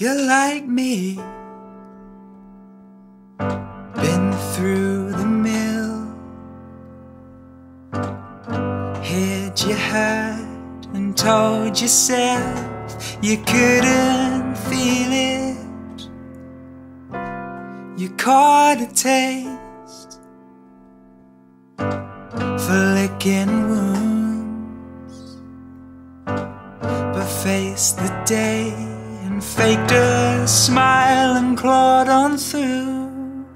you like me. Been through the mill, hid your hurt and told yourself you couldn't feel it. You caught a taste for licking wounds, but faced the day faked a smile and clawed on through.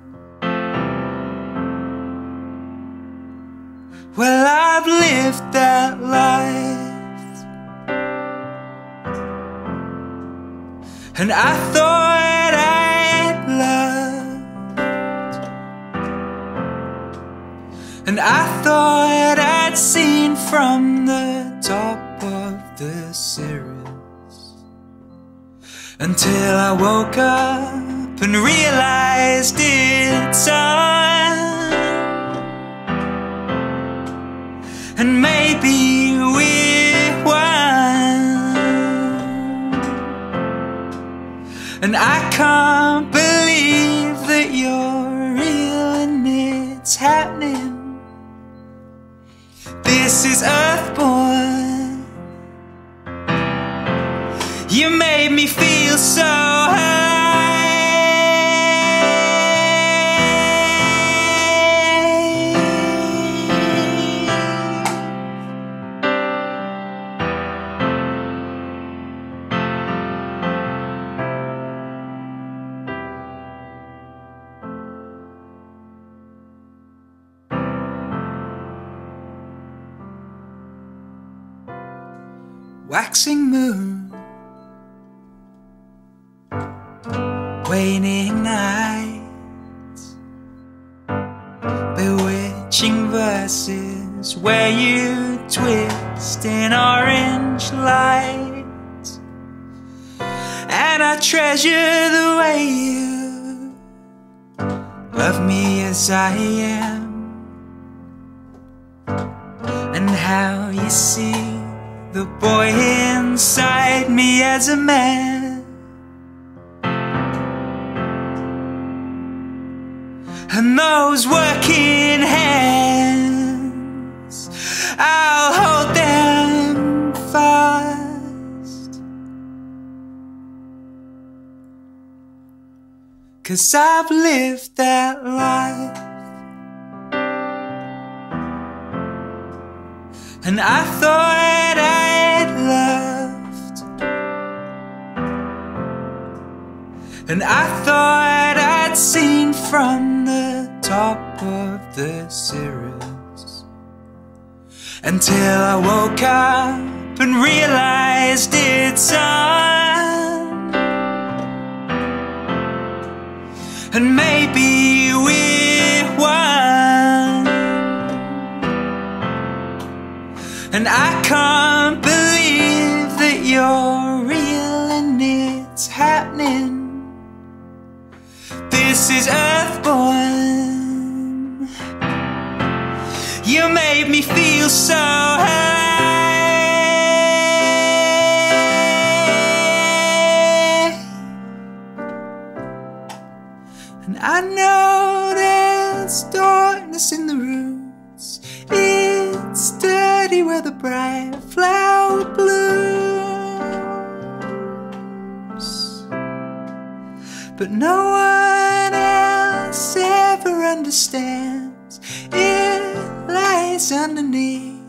Well, I've lived that life, and I thought I'd loved, and I thought I'd seen from the top of the cirrus until I woke up and realized it's on. And maybe we're one. And I can't believe that you're real and it's happening. This is Earthborn. You made me feel so waning nights, bewitching verses where you twist in orange light. And I treasure the way you love me as I am, and how you see the boy inside me as a man. Those working hands, I'll hold them fast. Cause I've lived that life. And I thought I'd loved. And I thought I'd seen from the top of the series. Until I woke up and realized it's in the roots. It's dirty where the bright flower blooms. But no one else ever understands. It lies underneath